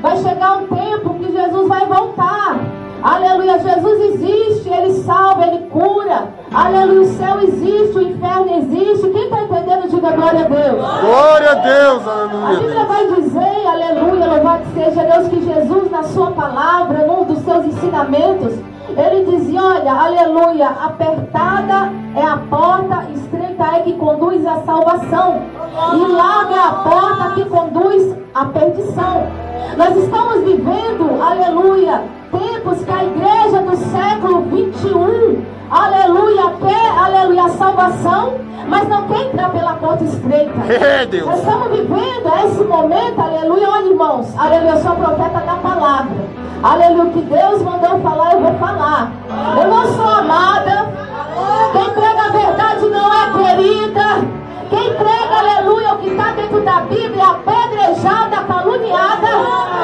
Vai chegar um tempo que Jesus vai voltar. Aleluia, Jesus existe, Ele salva, Ele cura. Aleluia, o céu existe, o inferno existe. Quem está entendendo, diga glória a Deus. Glória a Deus, A aleluia. Bíblia vai dizer, aleluia, louvado seja Deus, que Jesus, na sua palavra, num dos seus ensinamentos, ele dizia: Olha, aleluia, apertada é a porta, estreita é que conduz à salvação, e larga é a porta à perdição. Nós estamos vivendo, aleluia, tempos que a igreja do século 21, aleluia, quer, aleluia, a salvação, mas não quer entrar pela porta estreita. É, Deus. Nós estamos vivendo esse momento, aleluia, olha irmãos, aleluia, eu sou profeta da palavra. Aleluia, o que Deus mandou falar, eu vou falar. Eu não sou amada. Quem prega a verdade não é querida. Que está dentro da Bíblia é apedrejada, caluniada.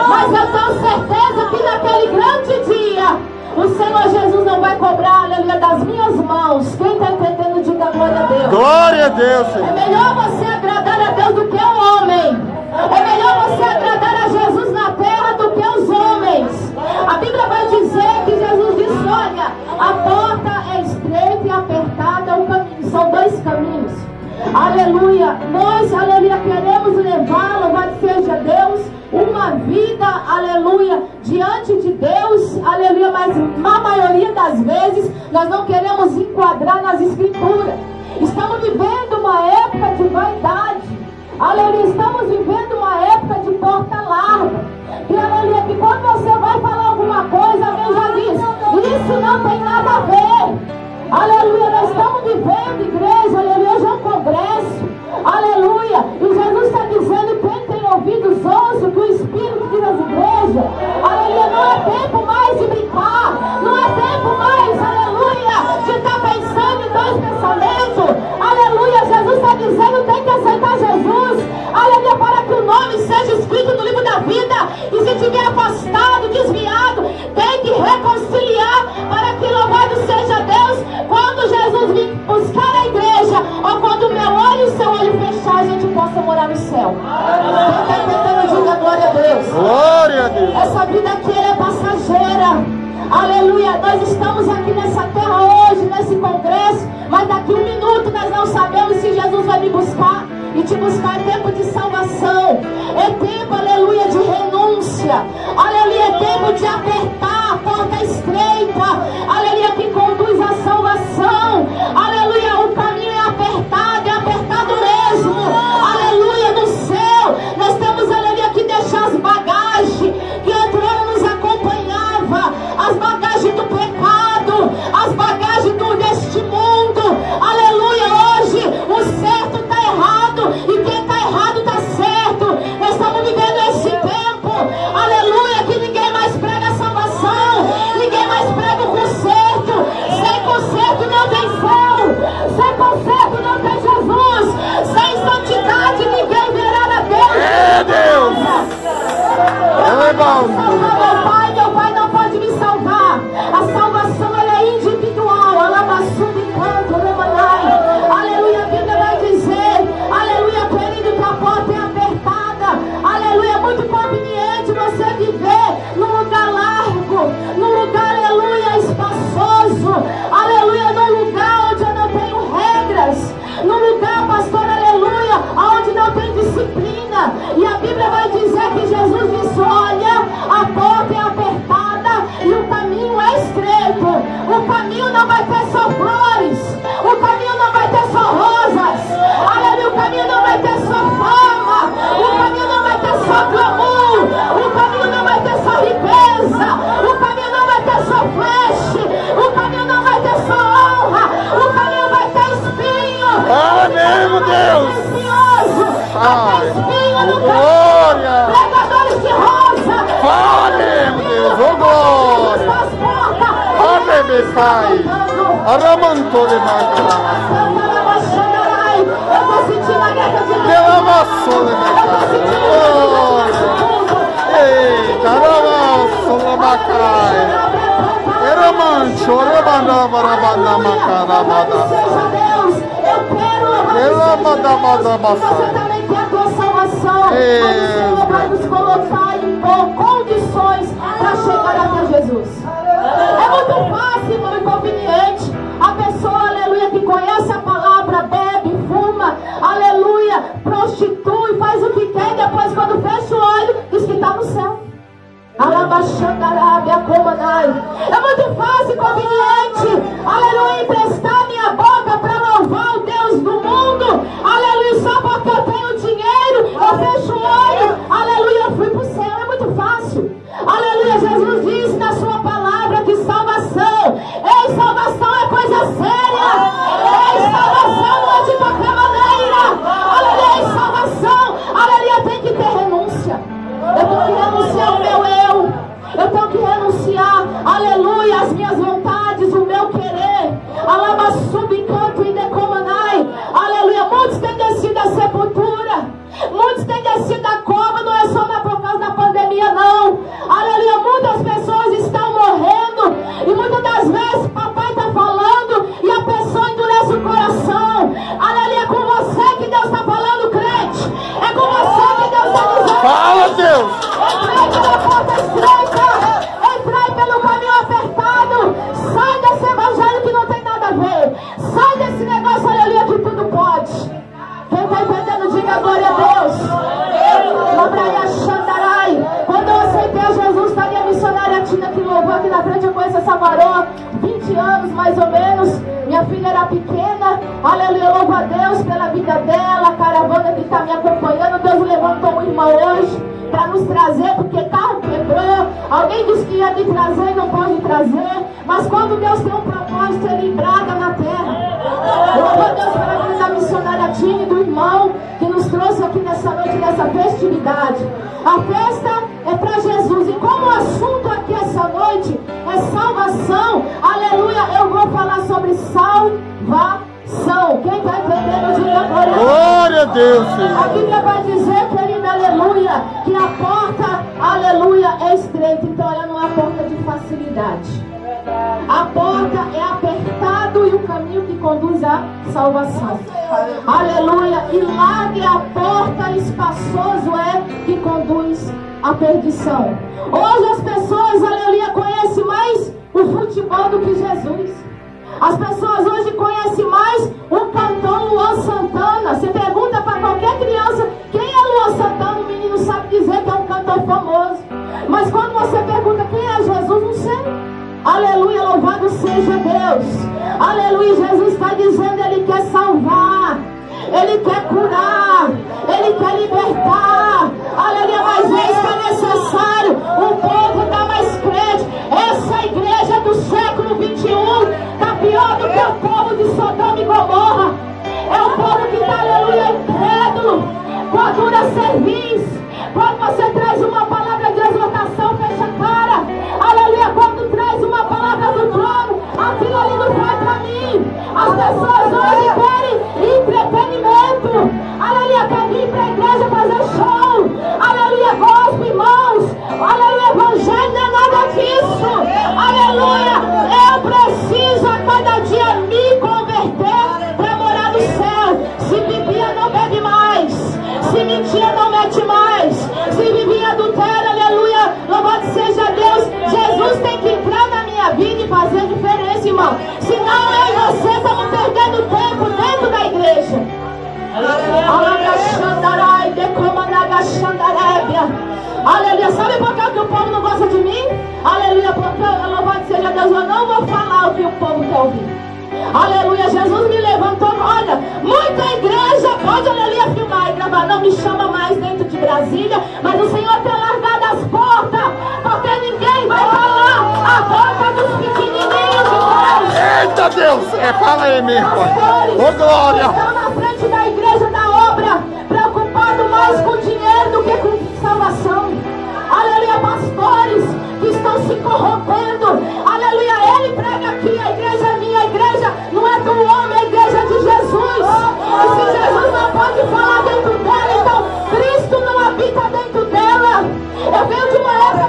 Mas eu tenho certeza que naquele grande dia, o Senhor Jesus não vai cobrar, aleluia, das minhas mãos. Quem está entendendo, diga glória a Deus. Glória a Deus, É Senhor. melhor você agradar a Deus do que o homem. É melhor você agradar a Jesus na terra do que os homens. A Bíblia vai dizer que Jesus disse: olha, a porta é estreita e apertada o caminho. São dois caminhos. Aleluia. Nós, aleluia, queremos levar, louvado seja Deus, uma vida, aleluia, diante de Deus, aleluia, mas na maioria das vezes nós não queremos enquadrar nas escrituras. Estamos vivendo uma época de vaidade. Aleluia, estamos vivendo uma época de porta larga. Aleluia, que quando você vai falar alguma coisa, alguém já diz, isso não tem nada a ver. Aleluia, nós estamos vivendo, igreja, aleluia, hoje é um congresso. Aleluia, e Jesus está dizendo, quem tem ouvidos, ouça o que o Espírito diz às igrejas. Aleluia, não é tempo mais de brincar, não é tempo mais, aleluia, de estar pensando em dois pensamentos. Aleluia, Jesus está dizendo, tem que aceitar Jesus. Aleluia, para que o nome seja escrito no livro da vida. E se tiver afastado, desviado, tem que reconciliar para que louvado buscar a igreja, ou quando meu olho e o seu olho fechar, a gente possa morar no céu. Quem está entendendo, diga glória a Deus. Glória a Deus. Essa vida aqui é passageira. Aleluia. Nós estamos aqui nessa terra hoje, nesse congresso. Mas daqui um minuto nós não sabemos se Jesus vai me buscar. E te buscar é tempo de salvação. É tempo, aleluia, de renúncia. Aleluia, é tempo de apertar a porta estreita. Caminho. Glória. Pregadores de rosa. Fale, meu Deus. Oh, glória. Nas portas. Arrebecai. Aramantore macarama. Eu tô sentindo a guerra de Deus. Pela vassoura, Glória. Eita, aravassora macai. Eramancho, rebandabarabanda macarabada. Seja Deus, eu quero Ela louvar manda, manda, lugar, é... nos colocar em condições para chegar até Jesus. É muito fácil, e conveniente. A pessoa, aleluia, que conhece a palavra, bebe, fuma, aleluia, prostitui, faz o que quer, depois quando fecha o olho, diz que está no céu. Alabaxandarábia, comanai. É muito fácil, e conveniente. Aleluia, mais ou menos. Minha filha era pequena. Aleluia, louvo a Deus pela vida dela. A caravana que está me acompanhando. Deus levantou uma irmã hoje para nos trazer, porque carro quebrou. Alguém disse que ia me trazer e não pode trazer. Mas quando Deus tem um propósito, Ele brada na terra. Louvo a Deus pela vida da missionária Tine, do irmão que nos trouxe aqui nessa noite, nessa festividade. A festa é para Jesus. E como o assunto aqui essa noite A Deus, A Senhor. Bíblia vai dizer, querida, aleluia, que a porta, aleluia, é estreita. Então ela não é porta de facilidade. A porta é apertado e o caminho que conduz à salvação. Aleluia. E larga é a porta, espaçoso é que conduz à perdição. Hoje as pessoas, aleluia, conhecem mais o futebol do que Jesus. As pessoas hoje conhecem mais o cantor Luan Santana. Você Mas quando você pergunta quem é Jesus, não sei. Aleluia, louvado seja Deus. Aleluia, Jesus está dizendo, Ele quer salvar. Ele quer curar, Ele quer libertar. Aleluia, mas eis que Aleluia. Sabe por que o povo não gosta de mim? Aleluia. Porque, louvado seja Deus, eu não vou falar o que o povo quer ouvir. Aleluia, Jesus me levantou. Olha, muita igreja pode, aleluia, filmar e gravar. Não me chama mais dentro de Brasília, mas o Senhor tem largado as portas, porque ninguém vai falar a boca dos pequenininhos de Deus. Eita Deus! É, fala aí mesmo. Ô glória! Eu venho de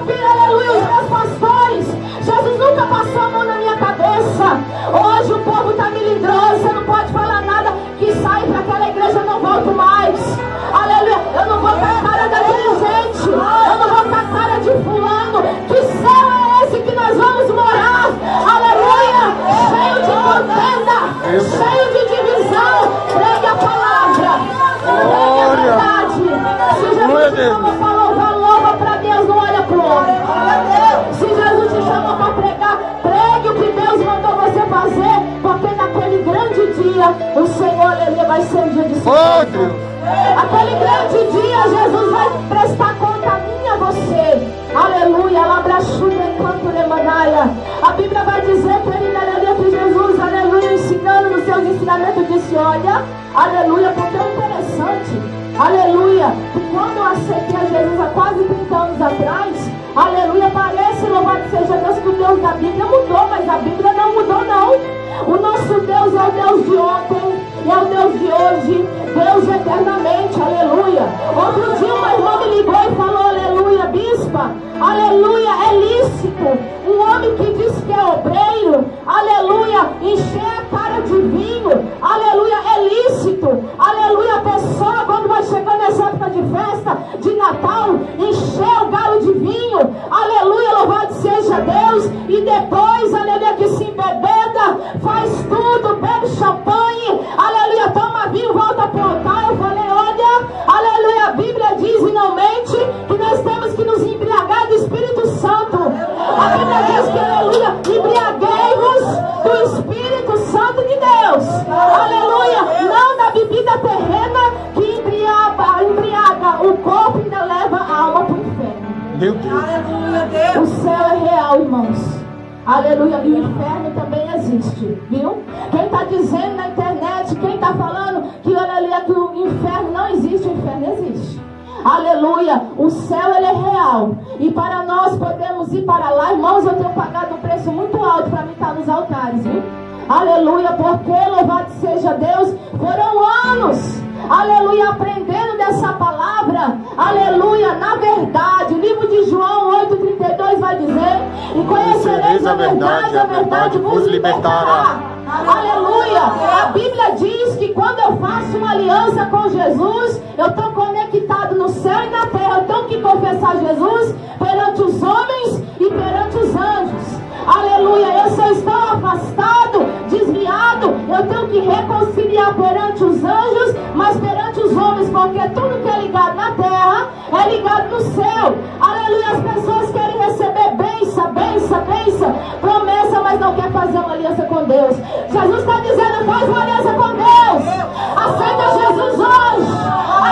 dia o Senhor, aleluia, vai ser um dia de. Deus! Aquele grande dia, Jesus vai prestar conta a mim e a você. Aleluia. Labrachuda enquanto lemanaia. A Bíblia vai dizer, querida, aleluia, que Jesus, aleluia, ensinando nos seus ensinamentos, disse: Olha, aleluia, porque é interessante. Aleluia. Que quando eu aceitei a Jesus há quase 30 anos atrás, aleluia, parece, louvado seja Deus, que o Deus da Bíblia mudou, mas O céu é real, irmãos. Aleluia. E o inferno também existe, viu? Quem está dizendo na internet, quem está falando que, aleluia, que o inferno não existe, o inferno existe. Aleluia. O céu ele é real. E para nós podermos ir para lá, irmãos, eu tenho pagado um preço muito alto para mim estar nos altares, viu? Aleluia, porque louvado seja Deus, foram anos aleluia, aprendendo dessa palavra, aleluia, na verdade, a verdade, a verdade vos libertará. Aleluia! A Bíblia diz que quando eu faço uma aliança com Jesus, eu estou conectado no céu e na terra. Eu tenho que confessar Jesus perante os homens e perante os anjos. Aleluia! Eu só estou afastado, desviado, eu tenho que reconciliar perante os anjos, mas perante os homens, porque tudo que é ligado na terra é ligado no céu. Aleluia! As pessoas querem receber Jesus está dizendo: faz uma aliança com Deus. Aceita Jesus hoje.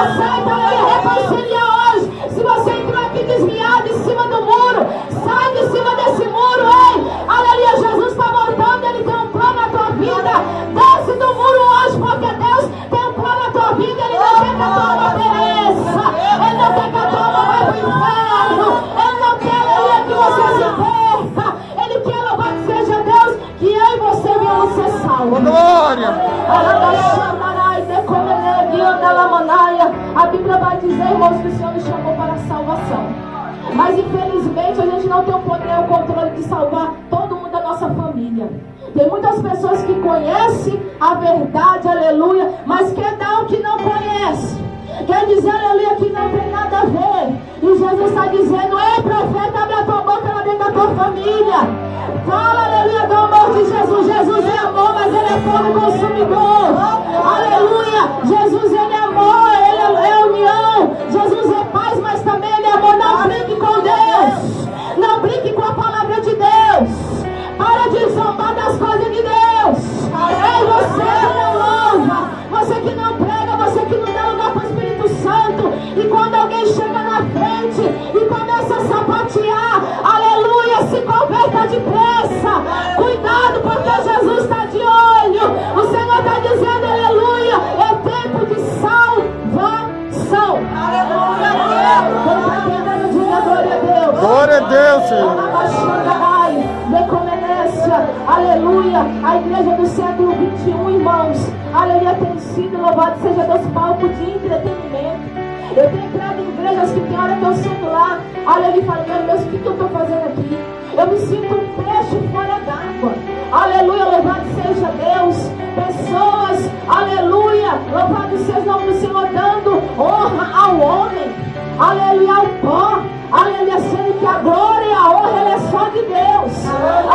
Aceita Ele reconcilia hoje. Se você entrou aqui desviado em cima do muro, sai de cima desse muro, ei. Aleluia, Jesus está voltando, Ele tem um plano na tua vida. Desce do muro hoje, porque Deus tem um plano na tua vida. Ele não quer que a tua não tem o poder, o controle de salvar todo mundo da nossa família. Tem muitas pessoas que conhecem a verdade, aleluia, mas quer dar o que não conhece. Quer dizer, aleluia, que não tem nada a ver. E Jesus está dizendo: Ei, profeta, abre a tua boca lá dentro da tua família. Fala, aleluia, do amor de Jesus. Jesus é amor, mas ele é fogo consumidor. Aleluia. Jesus, ele é amor, ele é, é união. Jesus é paz, mas também ele é amor. Não brinque com Deus. Não brinque com a palavra de Deus. Para de zombar das coisas de Deus. Aleluia. A igreja do século 21, irmãos. Aleluia. Tem sido louvado seja Deus palco de entretenimento. Eu tenho entrado em igrejas que tem hora que eu sinto lá. Aleluia. E falo, meu Deus, o que, que eu estou fazendo aqui? Eu me sinto um peixe fora d'água. Aleluia. Louvado seja Deus. Pessoas. Aleluia. Louvado seja o nome do Senhor dando honra ao homem. Aleluia. Ao pó. Aleluia, é sendo que a glória e a honra é só de Deus.